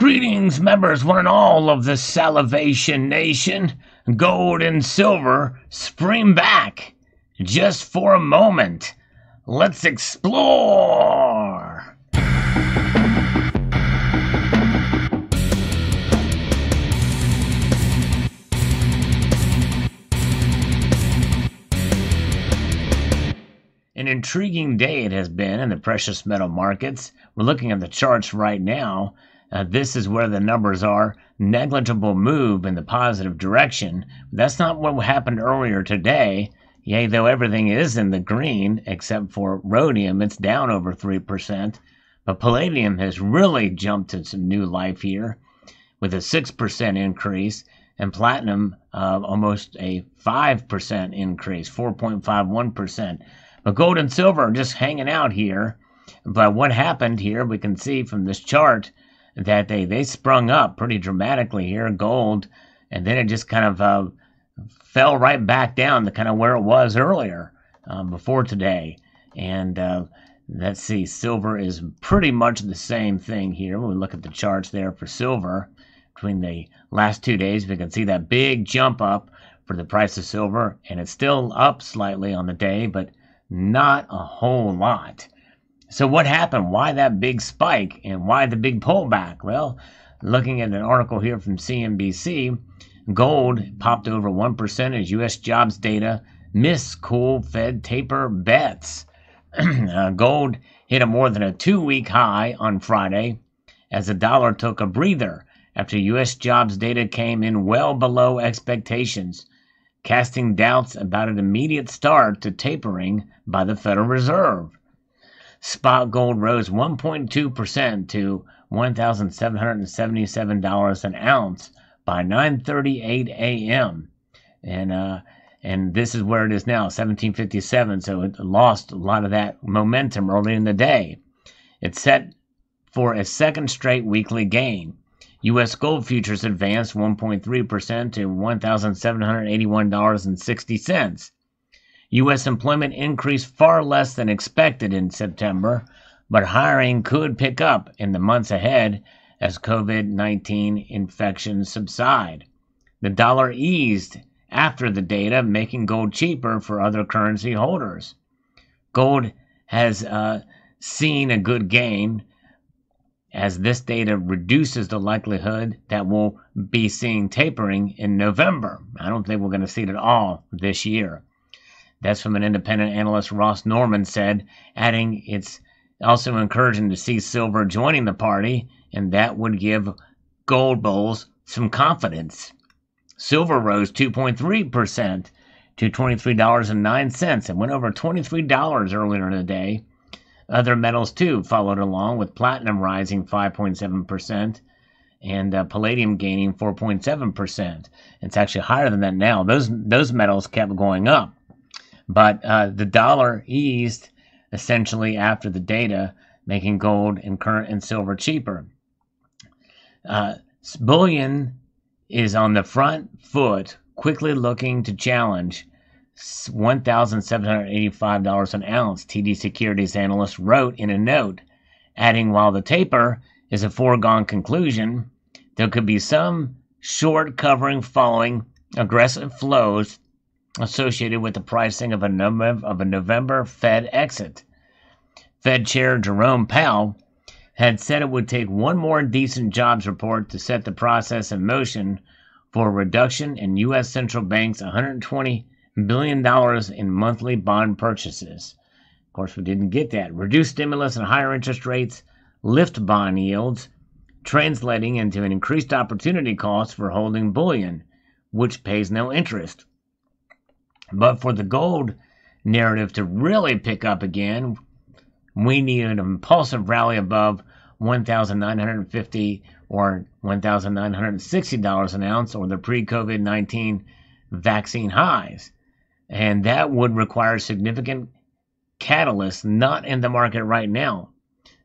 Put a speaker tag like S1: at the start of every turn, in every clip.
S1: Greetings, members, one and all of the Salivation Nation. Gold and silver spring back just for a moment. Let's explore. An intriguing day it has been in the precious metal markets. We're looking at the charts right now. Uh, this is where the numbers are. Negligible move in the positive direction. That's not what happened earlier today. Yea, though everything is in the green except for rhodium, it's down over 3%. But palladium has really jumped to some new life here with a 6% increase, and platinum uh, almost a 5% increase, 4.51%. But gold and silver are just hanging out here. But what happened here, we can see from this chart that they, they sprung up pretty dramatically here, gold, and then it just kind of uh, fell right back down to kind of where it was earlier um, before today. And uh, let's see, silver is pretty much the same thing here. When we look at the charts there for silver between the last two days, we can see that big jump up for the price of silver, and it's still up slightly on the day, but not a whole lot. So, what happened? Why that big spike and why the big pullback? Well, looking at an article here from CNBC, gold popped over 1% as U.S. jobs data missed cool Fed taper bets. uh, gold hit a more than a two week high on Friday as the dollar took a breather after U.S. jobs data came in well below expectations casting doubts about an immediate start to tapering by the Federal Reserve. Spot gold rose 1.2% to $1,777 an ounce by 9:38 a.m. and uh, and this is where it is now, 1757. So it lost a lot of that momentum early in the day. It's set for a second straight weekly gain. U.S. gold futures advanced 1.3% to $1,781.60. U.S. employment increased far less than expected in September, but hiring could pick up in the months ahead as COVID 19 infections subside. The dollar eased after the data, making gold cheaper for other currency holders. Gold has uh, seen a good gain as this data reduces the likelihood that we'll be seeing tapering in November. I don't think we're going to see it at all this year. That's from an independent analyst, Ross Norman said, adding it's also encouraging to see silver joining the party, and that would give gold bulls some confidence. Silver rose 2.3% to $23.09 and went over $23 earlier in the day other metals too followed along, with platinum rising 5.7% and uh, palladium gaining 4.7%. It's actually higher than that now. Those those metals kept going up, but uh, the dollar eased essentially after the data, making gold and current and silver cheaper. Uh, bullion is on the front foot, quickly looking to challenge $1,785 an ounce, TD Securities analyst wrote in a note, adding while the taper is a foregone conclusion, there could be some short covering following aggressive flows associated with the pricing of a, number, of a November Fed exit. Fed Chair Jerome Powell had said it would take one more decent jobs report to set the process in motion for a reduction in U.S. central banks' 120 billion dollars in monthly bond purchases. Of course, we didn't get that. Reduced stimulus and higher interest rates lift bond yields, translating into an increased opportunity cost for holding bullion, which pays no interest. But for the gold narrative to really pick up again, we need an impulsive rally above 1,950 or $1,960 an ounce or the pre COVID 19 vaccine highs and that would require significant catalyst not in the market right now,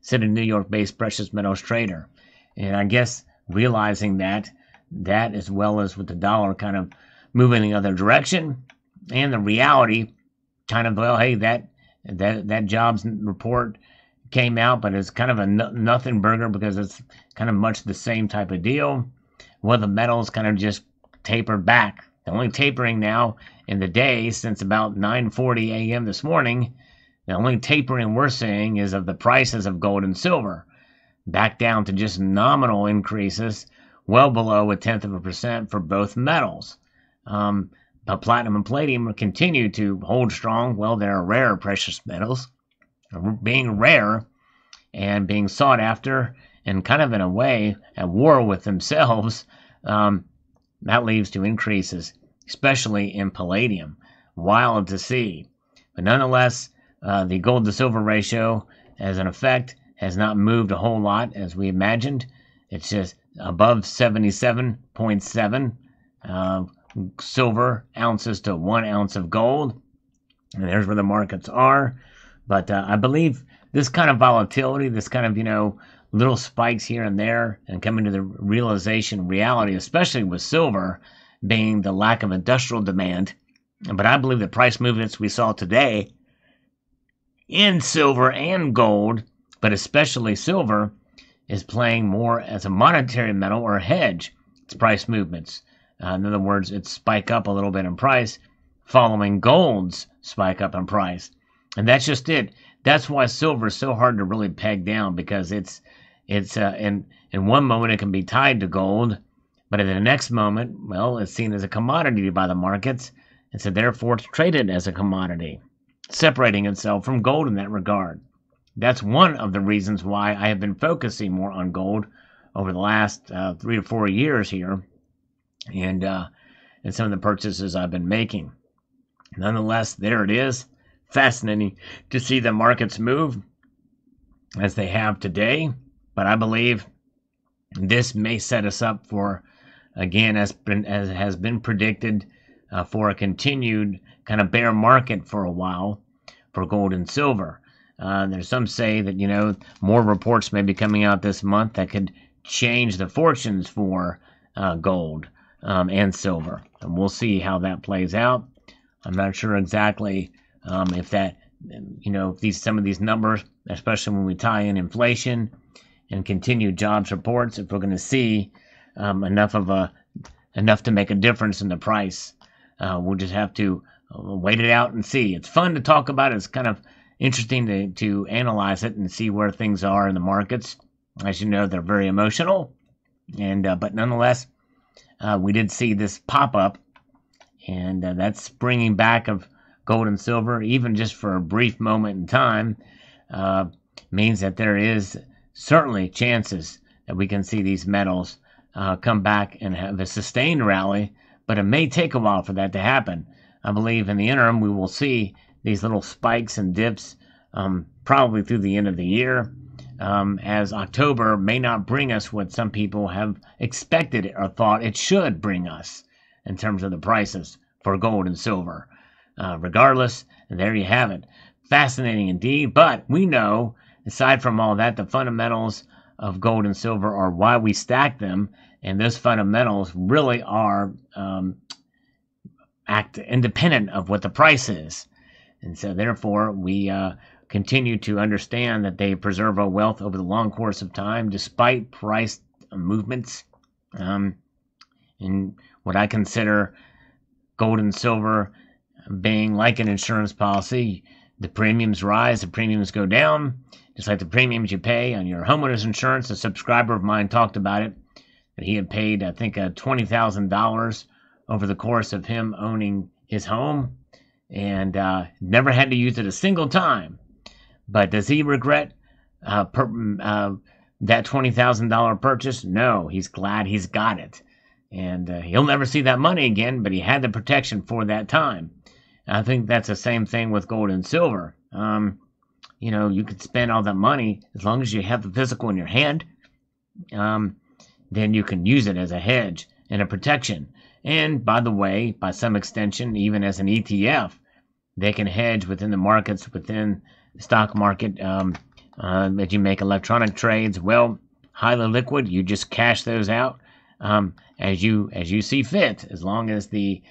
S1: said a New York based precious metals trader. And I guess realizing that, that as well as with the dollar kind of moving the other direction, and the reality kind of, well, hey, that that that jobs report came out, but it's kind of a nothing burger because it's kind of much the same type of deal. Well, the metals kind of just tapered back. The only tapering now in the day since about 9:40 a.m. this morning, the only tapering we're seeing is of the prices of gold and silver, back down to just nominal increases, well below a tenth of a percent for both metals. Um, but platinum and palladium continue to hold strong. Well, they're rare precious metals, being rare and being sought after, and kind of in a way at war with themselves. Um, that leads to increases, especially in palladium. Wild to see. But nonetheless, uh, the gold to silver ratio, as an effect, has not moved a whole lot as we imagined. It's just above 77.7 uh, silver ounces to one ounce of gold. And there's where the markets are. But uh, I believe this kind of volatility, this kind of, you know, little spikes here and there and coming to the realization reality, especially with silver being the lack of industrial demand. But I believe the price movements we saw today in silver and gold, but especially silver, is playing more as a monetary metal or hedge. Its price movements. Uh, in other words, it spike up a little bit in price, following gold's spike up in price. And that's just it. That's why silver is so hard to really peg down because it's it's uh, in in one moment it can be tied to gold, but in the next moment, well, it's seen as a commodity by the markets, and so therefore it's traded as a commodity, separating itself from gold in that regard. That's one of the reasons why I have been focusing more on gold over the last uh, three to four years here, and uh, and some of the purchases I've been making. Nonetheless, there it is. Fascinating to see the markets move as they have today. But I believe this may set us up for, again, as, been, as has been predicted, uh, for a continued kind of bear market for a while for gold and silver. Uh, there's some say that you know more reports may be coming out this month that could change the fortunes for uh, gold um, and silver, and we'll see how that plays out. I'm not sure exactly um, if that you know these some of these numbers, especially when we tie in inflation and continued jobs reports if we're going to see um, enough of a enough to make a difference in the price. Uh, we'll just have to uh, wait it out and see. It's fun to talk about. It's kind of interesting to, to analyze it and see where things are in the markets. As you know, they're very emotional, and uh, but nonetheless, uh, we did see this pop up, and uh, that's springing back of gold and silver, even just for a brief moment in time, uh, means that there is certainly chances that we can see these metals uh, come back and have a sustained rally, but it may take a while for that to happen. I believe in the interim we will see these little spikes and dips um, probably through the end of the year, um, as October may not bring us what some people have expected or thought it should bring us in terms of the prices for gold and silver. Uh, regardless, there you have it. Fascinating indeed, but we know Aside from all that, the fundamentals of gold and silver are why we stack them, and those fundamentals really are um, act independent of what the price is. And so, therefore, we uh, continue to understand that they preserve our wealth over the long course of time despite price movements. Um, and what I consider gold and silver being like an insurance policy, the premiums rise, the premiums go down. Just like the premiums you pay on your homeowner's insurance, a subscriber of mine talked about it. That he had paid, I think, uh, twenty thousand dollars over the course of him owning his home, and uh, never had to use it a single time. But does he regret uh, per, uh, that twenty thousand dollar purchase? No, he's glad he's got it, and uh, he'll never see that money again. But he had the protection for that time. I think that's the same thing with gold and silver. Um, you know, you could spend all that money as long as you have the physical in your hand. Um, then you can use it as a hedge and a protection. And by the way, by some extension, even as an ETF, they can hedge within the markets, within stock market. Um, uh, that you make electronic trades, well, highly liquid. You just cash those out um, as you as you see fit, as long as the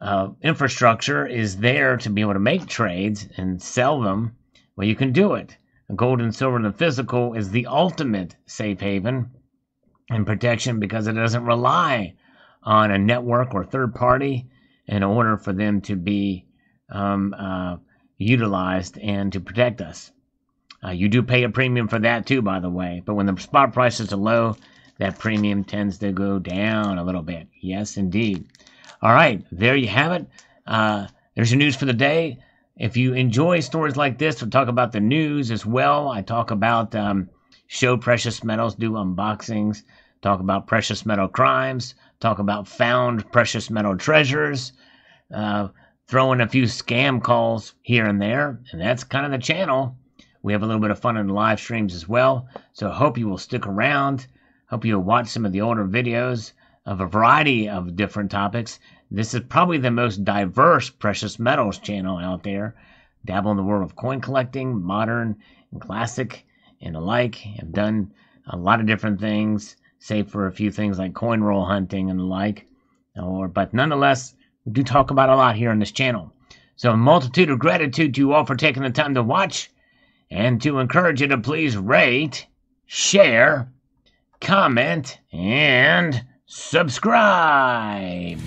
S1: uh, infrastructure is there to be able to make trades and sell them well, you can do it. Gold and silver in the physical is the ultimate safe haven and protection because it doesn't rely on a network or third party in order for them to be um, uh, utilized and to protect us. Uh, you do pay a premium for that too, by the way. But when the spot prices are low, that premium tends to go down a little bit. Yes, indeed. All right, there you have it. Uh, there's your news for the day. If you enjoy stories like this, we talk about the news as well. I talk about um, show precious metals, do unboxings, talk about precious metal crimes, talk about found precious metal treasures, uh, throw in a few scam calls here and there, and that's kind of the channel. We have a little bit of fun in the live streams as well, so hope you will stick around. Hope you'll watch some of the older videos of a variety of different topics. This is probably the most diverse precious metals channel out there. Dabble in the world of coin collecting, modern and classic, and alike. I've done a lot of different things, save for a few things like coin roll hunting and the like. Or, but nonetheless, we do talk about a lot here on this channel. So, a multitude of gratitude to you all for taking the time to watch, and to encourage you to please rate, share, comment, and subscribe.